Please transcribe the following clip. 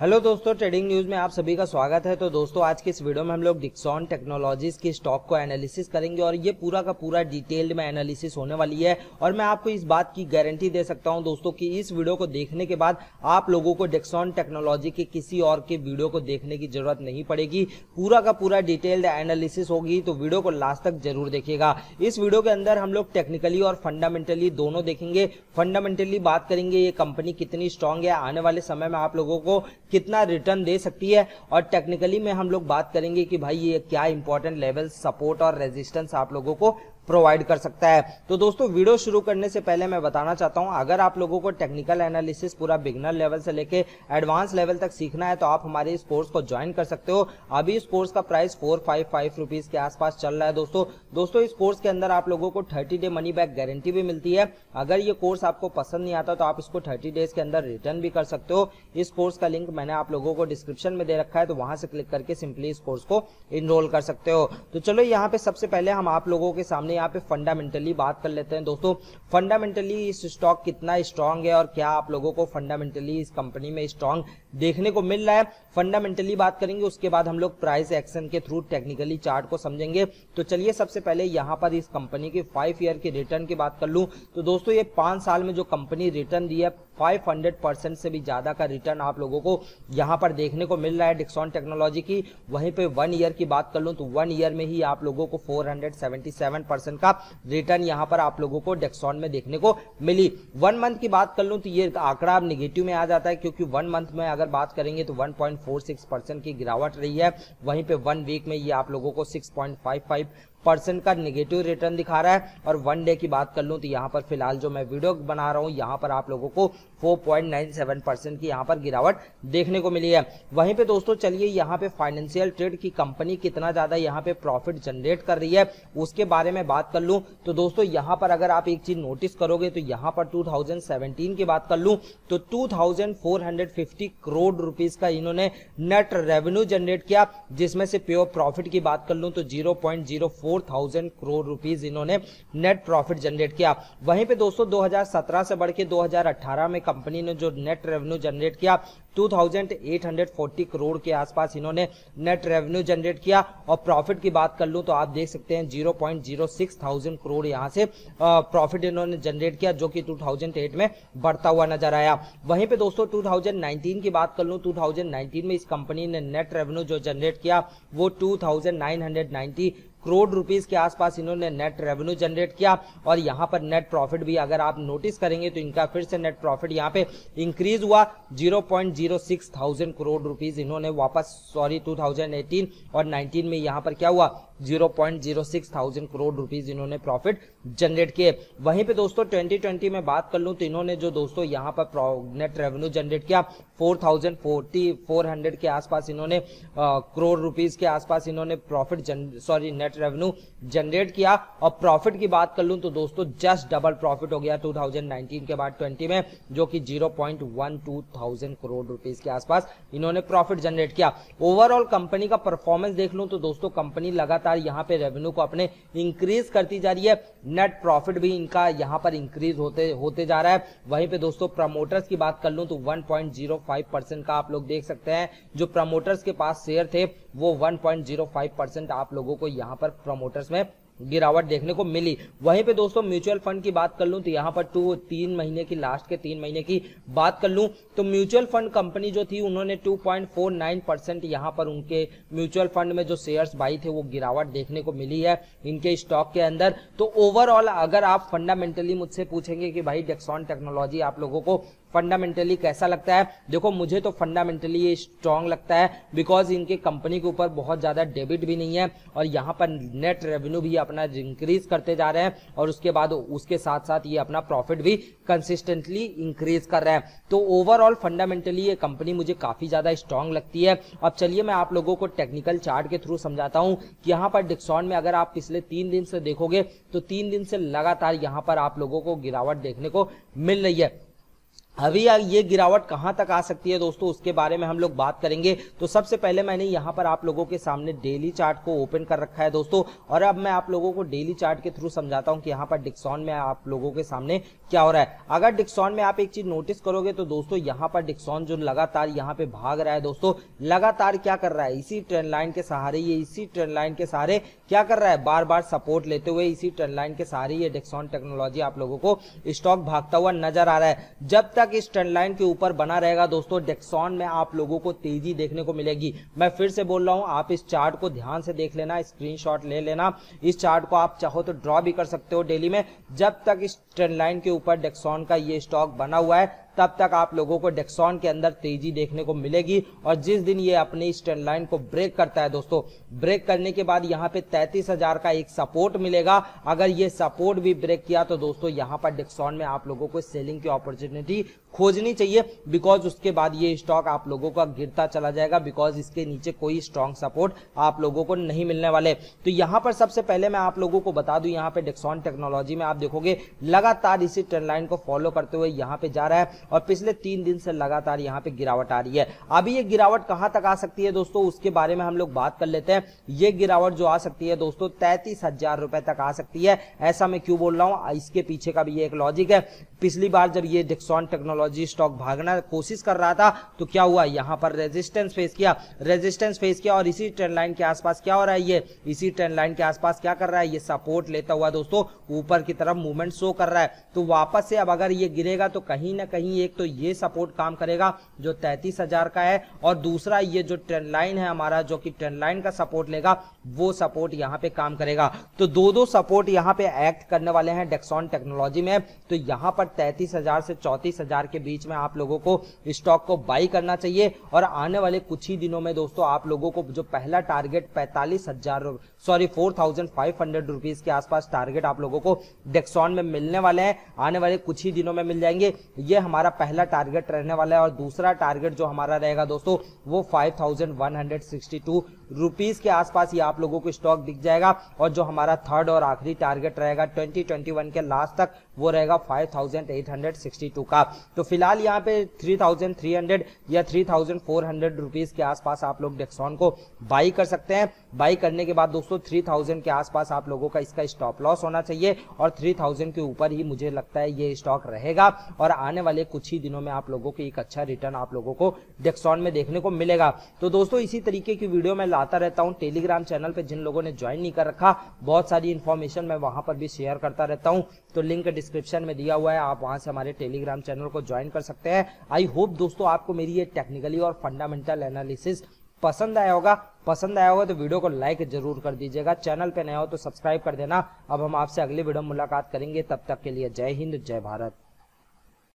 Hello दोस्तों, trading news में आप सभी का स्वागत है। तो दोस्तों, आज के इस वीडियो में हम लोग डिक्सॉन टेक्नोलॉजीज़ की स्टॉक को एनालिसिस करेंगे और ये पूरा का पूरा डिटेल्ड में एनालिसिस होने वाली है। और मैं आपको इस बात की गारंटी दे सकता हूँ दोस्तों कि इस वीडियो को देखने के बाद आप लोगों को डिक्सॉन टेक्नोलॉजी के किसी और के वीडियो को देखने की ज़रूरत नहीं पड़ेगी। पूरा का पूरा डिटेल्ड एनालिसिस होगी तो वीडियो को लास्ट तक ज़रूर देखिएगा। इस वीडियो के अंदर हम लोग टेक्निकली और फंडामेंटली दोनों देखेंगे। फंडामेंटली बात करेंगे, ये कंपनी कितनी स्ट्रांग है। आने वाले समय में आप लोगों को कितना रिटर्न दे सकती है? और टेक्निकली में हम लोग बात करेंगे कि भाई ये क्या इंपॉर्टेंट लेवल सपोर्ट और रेजिस्टेंस आप लोगों को प्रोवाइड कर सकता है। तो दोस्तों वीडियो शुरू करने से पहले मैं बताना चाहता हूँ, अगर आप लोगों को टेक्निकल एनालिसिस पूरा बिगनर लेवल से लेके एडवांस लेवल तक सीखना है तो आप हमारे इस कोर्स को ज्वाइन कर सकते हो। अभी इस कोर्स का price four five five rupees के आसपास चल रहा है दोस्तों। दोस्तों, इस कोर्स के अंदर आप लोगों को thirty day money back guarantee भी मिलती है। अगर ये कोर्स आपको पसंद नहीं आता तो आप इसको थर्टी डेज़ के अंदर रिटर्न भी कर सकते हो। इस कोर्स का लिंक मैंने आप लोगों को डिस्क्रिप्शन में दे रखा है तो वहाँ से क्लिक करके सिंपली इस कोर्स को इनरोल कर सकते हो। तो चलो, यहाँ पे सबसे पहले हम आप लोगों के सामने यहाँ पे फंडामेंटली बात कर लेते हैं। दोस्तों फंडामेंटली इस स्टॉक कितना स्ट्रांग है और क्या आप लोगों को फंडामेंटली इस कंपनी में स्ट्रांग देखने को मिल रहा है? फंडामेंटली बात करेंगे, उसके बाद हम लोग प्राइस एक्शन के थ्रू टेक्निकली चार्ट को समझेंगे। तो चलिए, सबसे पहले यहाँ पर इस कंपनी के फाइव ईयर के रिटर्न की बात कर लूँ। तो दोस्तों, ये पाँच साल में जो कंपनी रिटर्न दी है 500 परसेंट से भी ज़्यादा का रिटर्न आप लोगों को यहाँ पर देखने को मिल रहा है डिक्सॉन टेक्नोलॉजी की। वहीं पे वन ईयर की बात कर लूँ तो वन ईयर में ही आप लोगों को 477 परसेंट का रिटर्न यहाँ पर आप लोगों को डेक्सॉन में देखने को मिली। वन मंथ की बात कर लूँ तो ये आंकड़ा अब निगेटिव में आ जाता है क्योंकि वन मंथ में अगर बात करेंगे तो वन की गिरावट रही है। वहीं पे वन वीक में ये आप लोगों को सिक्स परसेंट का निगेटिव रिटर्न दिखा रहा है। और वन डे की बात कर लूँ तो यहाँ पर फ़िलहाल जो मैं वीडियो बना रहा हूँ, यहाँ पर आप लोगों को 4.97 परसेंट की यहाँ पर गिरावट देखने को मिली है। वहीं पे दोस्तों चलिए, यहाँ पे फाइनेंशियल ट्रेड की कंपनी कितना ज़्यादा यहाँ पे प्रॉफिट जनरेट कर रही है, उसके बारे में बात कर लूँ। तो दोस्तों यहाँ पर अगर आप एक चीज़ नोटिस करोगे तो यहाँ पर टू की बात कर लूँ तो टू करोड़ रुपीज़ का इन्होंने नेट रेवेन्यू जनरेट किया, जिसमें से प्योर प्रॉफिट की बात कर लूँ तो zero four thousand crore rupees इन्होंने नेट प्रॉफिट जनरेट किया। वहीं पे दोस्तों 2017 से बढ़ के 2018 में कंपनी ने जो नेट रेवेन्यू जनरेट किया 2840 करोड़ के आसपास इन्होंने नेट रेवेन्यू जनरेट किया और प्रॉफिट की बात कर लूँ तो आप देख सकते हैं 0.06 थाउज़ेंड करोड़ यहाँ से प्रॉफिट इन्होंने जनरेट किया जो कि 2008 में बढ़ता हुआ नज़र आया। वहीं पे दोस्तों 2019 की बात कर लूँ 2019 में इस कंपनी ने नेट रेवेन्यू जो जनरेट किया, वो टू करोड़ रुपीस के आसपास इन्होंने नेट रेवेन्यू जनरेट किया और यहाँ पर नेट प्रॉफिट भी अगर आप नोटिस करेंगे तो इनका फिर से नेट प्रॉफिट यहाँ पे इंक्रीज हुआ 0.06 थाउज़ेंड करोड़ रुपीज़ इन्होंने वापस, सॉरी 2018 और 19 में यहाँ पर क्या हुआ? 0.06 थाउज़ेंड करोड़ रुपीस इन्होंने प्रॉफिट जनरेट किए। वहीं पे दोस्तों 2020 में बात कर लूँ तो इन्होंने जो दोस्तों यहाँ पर नेट रेवेन्यू जनरेट किया 4040 400 के आसपास इन्होंने करोड़ रुपीस के आसपास इन्होंने profit sorry net revenue generate किया। और प्रॉफिट की बात कर लूँ तो दोस्तों जस्ट डबल प्रॉफिट हो गया 2019 के बाद 20 में, जो कि 0.12 थाउज़ेंड करोड़ रुपीज़ के आसपास इन्होंने प्रॉफिट जनरेट किया। ओवरऑल कंपनी का परफॉर्मेंस देख लूँ तो दोस्तों कंपनी लगातार लगातार यहाँ पे रेवेन्यू को अपने इंक्रीज करती जा रही है। नेट प्रॉफिट भी इनका यहाँ पर इंक्रीज होते होते जा रहा है। वहीं पे दोस्तों प्रमोटर्स की बात कर लूँ तो 1.05 परसेंट का आप लोग देख सकते हैं। जो प्रमोटर्स के पास शेयर थे, वो 1.05 परसेंट आप लोगों को यहाँ पर प्रमोटर्स में गिरावट देखने को मिली। वहीं पे दोस्तों, म्यूचुअल फंड की बात कर लूँ तो यहाँ पर टू तीन महीने की लास्ट के तीन महीने की बात कर लूँ तो म्यूचुअल फंड कंपनी जो थी, उन्होंने 2.49 परसेंट यहाँ पर उनके म्यूचुअल फंड में जो शेयर्स बाई थे, वो गिरावट देखने को मिली है इनके स्टॉक के अंदर। तो ओवरऑल अगर आप फंडामेंटली मुझसे पूछेंगे कि भाई डेक्सॉन टेक्नोलॉजी आप लोगों को फंडामेंटली कैसा लगता है? देखो, मुझे तो फंडामेंटली ये स्ट्रांग लगता है बिकॉज़ इनके कंपनी के ऊपर बहुत ज़्यादा डेबिट भी नहीं है और यहाँ पर नेट रेवेन्यू भी अपना इंक्रीज करते जा रहे हैं और उसके बाद उसके साथ साथ ये अपना प्रॉफिट भी कंसिस्टेंटली इंक्रीज कर रहे हैं। तो ओवरऑल फंडामेंटली ये कंपनी मुझे काफ़ी ज़्यादा स्ट्रांग लगती है। अब चलिए मैं आप लोगों को टेक्निकल चार्ट के थ्रू समझाता हूँ कि यहाँ पर डिक्सॉन में अगर आप पिछले तीन दिन से देखोगे तो तीन दिन से लगातार यहाँ पर आप लोगों को गिरावट देखने को मिल रही है। अभी ये गिरावट कहाँ तक आ सकती है दोस्तों? उसके बारे में हम लोग बात करेंगे। तो सबसे पहले मैंने यहाँ पर आप लोगों के सामने डेली चार्ट को ओपन कर रखा है दोस्तों। और अब मैं आप लोगों को डेली चार्ट के थ्रू समझाता हूँ कि यहाँ पर डिक्सॉन में आप लोगों के सामने क्या हो रहा है। अगर डिक्सॉन में आप एक चीज़ नोटिस करोगे तो दोस्तों यहाँ पर डिक्सॉन जो लगातार यहाँ पे भाग रहा है दोस्तों, लगातार क्या कर रहा है? इसी ट्रेंड लाइन के सहारे, ये इसी ट्रेंड लाइन के सहारे क्या कर रहा है? बार बार सपोर्ट लेते हुए इसी ट्रेंड लाइन के सहारे ये डिक्सॉन टेक्नोलॉजी आप लोगों को स्टॉक भागता हुआ नज़र आ रहा है। जब तक इस ट्रेंड लाइन के ऊपर बना रहेगा। दोस्तों डेक्सॉन में आप लोगों को तेज़ी देखने को मिलेगी। मैं फिर से बोल रहा हूँ, आप इस चार्ट को ध्यान से देख लेना स्क्रीनशॉट ले लेना। इस चार्ट को आप चाहो तो ड्रॉ भी कर सकते हो डेली में। जब तक इस ट्रेंड लाइन के ऊपर डेक्सॉन का ये स्टॉक बना हुआ है तब तक आप लोगों को डेक्सॉन के अंदर तेज़ी देखने को मिलेगी। और जिस दिन ये अपनी स्टैंड लाइन को ब्रेक करता है दोस्तों ब्रेक करने के बाद यहाँ पे तैतीस हज़ार का एक सपोर्ट मिलेगा। अगर ये सपोर्ट भी ब्रेक किया तो दोस्तों, यहाँ पर डेक्सॉन में आप लोगों को सेलिंग की अपॉर्चुनिटी खोजनी चाहिए बिकॉज़ उसके बाद ये स्टॉक आप लोगों का गिरता चला जाएगा बिकॉज़ इसके नीचे कोई स्ट्रॉन्ग सपोर्ट आप लोगों को नहीं मिलने वाले। तो यहाँ पर सबसे पहले मैं आप लोगों को बता दूँ, यहाँ पे डेक्सॉन टेक्नोलॉजी में आप देखोगे, लगातार इसी ट्रेंड लाइन को फॉलो करते हुए यहाँ पे जा रहा है, और पिछले तीन दिन से लगातार यहाँ पे गिरावट आ रही है। अभी ये गिरावट कहाँ तक आ सकती है दोस्तों, उसके बारे में हम लोग बात कर लेते हैं। ये गिरावट जो आ सकती है दोस्तों, तैतीस हज़ार रुपए तक आ सकती है। ऐसा मैं क्यों बोल रहा हूँ, इसके पीछे का भी ये एक लॉजिक है। पिछली बार जब ये डेक्सॉन टेक्नोलॉजी स्टॉक भागना कोशिश कर रहा था तो क्या हुआ? यहाँ पर रेजिस्टेंस फेस किया रेजिस्टेंस फेस किया और इसी ट्रेंड लाइन के आसपास क्या हो रहा है ये? इसी ट्रेंड लाइन के आसपास क्या कर रहा है? ये सपोर्ट लेता हुआ दोस्तों, ऊपर की तरफ़ मूवमेंट शो कर रहा है। तो वापस से अब अगर ये गिरेगा तो कहीं ना कहीं एक तो ये सपोर्ट काम करेगा, जो तैतीस का है। और दूसरा, ये जो ट्रेंड लाइन है हमारा, जो कि ट्रेंड लाइन का सपोर्ट लेगा, वो सपोर्ट यहाँ पे काम करेगा। तो दो दो सपोर्ट यहाँ पे एक्ट करने वाले हैं डेक्सॉन टेक्नोलॉजी में। तो यहाँ पर तैतीस से चौतीस के बीच में आप लोगों को स्टॉक को बाई करना चाहिए। और आने वाले कुछ ही दिनों में दोस्तों, आप लोगों को जो पहला टारगेट पैंतालीस हज़ार sorry four thousand five hundred rupees के आसपास टारगेट आप लोगों को डेक्सॉन में मिलने वाले हैं। आने वाले कुछ ही दिनों में मिल जाएँगे। ये हमारा पहला टारगेट रहने वाला है। और दूसरा टारगेट जो हमारा रहेगा दोस्तों, वो फाइव थाउज़ेंड वन के आसपास ये आप लोगों को स्टॉक दिख जाएगा। और जो हमारा थर्ड और आखिरी टारगेट रहेगा 2021 के लास्ट तक वो रहेगा 5862 का। तो फ़िलहाल यहाँ पे 3300 या 3400 रुपीस के आसपास आप लोग डेक्सॉन को बाई कर सकते हैं। बाई करने के बाद दोस्तों 3000 के आसपास आप लोगों का इसका स्टॉप लॉस होना चाहिए और 3000 के ऊपर ही मुझे लगता है ये स्टॉक रहेगा और आने वाले कुछ ही दिनों में आप लोगों को एक अच्छा रिटर्न आप लोगों को डेक्सॉन में देखने को मिलेगा। तो दोस्तों इसी तरीके की वीडियो मैं लाता रहता हूँ। टेलीग्राम चैनल पे जिन लोगों ने ज्वाइन नहीं कर रखा, बहुत सारी इन्फॉर्मेशन मैं वहाँ पर भी शेयर करता रहता हूँ। तो लिंक डिस्क्रिप्शन में दिया हुआ है। आप वहाँ से हमारे टेलीग्राम चैनल को ज्वाइन कर सकते हैं। आई होप दोस्तों आपको मेरी ये टेक्निकली और फंडामेंटल एनालिसिस पसंद आया होगा। पसंद आया होगा तो वीडियो को लाइक ज़रूर कर दीजिएगा। चैनल पे नया हो तो सब्सक्राइब कर देना। अब हम आपसे अगले वीडियो मुलाकात करेंगे। तब तक के लिए जय हिंद, जय भारत।